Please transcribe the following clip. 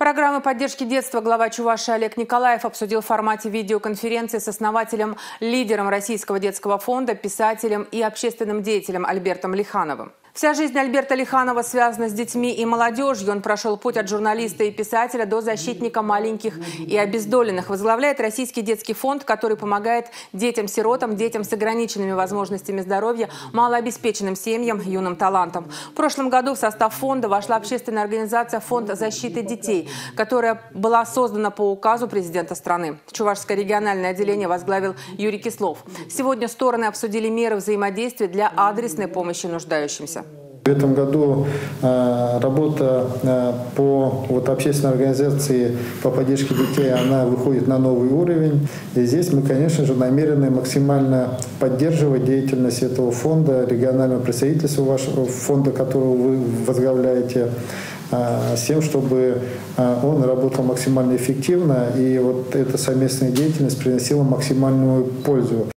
Программы поддержки детства глава Чуваши Олег Николаев обсудил в формате видеоконференции с основателем, лидером Российского детского фонда, писателем и общественным деятелем Альбертом Лихановым. Вся жизнь Альберта Лиханова связана с детьми и молодежью. Он прошел путь от журналиста и писателя до защитника маленьких и обездоленных. Возглавляет Российский детский фонд, который помогает детям-сиротам, детям с ограниченными возможностями здоровья, малообеспеченным семьям, юным талантам. В прошлом году в состав фонда вошла общественная организация «Фонд защиты детей», которая была создана по указу президента страны. Чувашское региональное отделение возглавил Юрий Кислов. Сегодня стороны обсудили меры взаимодействия для адресной помощи нуждающимся. В этом году э, работа э, по вот, общественной организации по поддержке детей, она выходит на новый уровень. И здесь мы, конечно же, намерены максимально поддерживать деятельность этого фонда, регионального представительства вашего фонда, которого вы возглавляете, э, с тем, чтобы он работал максимально эффективно и вот эта совместная деятельность приносила максимальную пользу.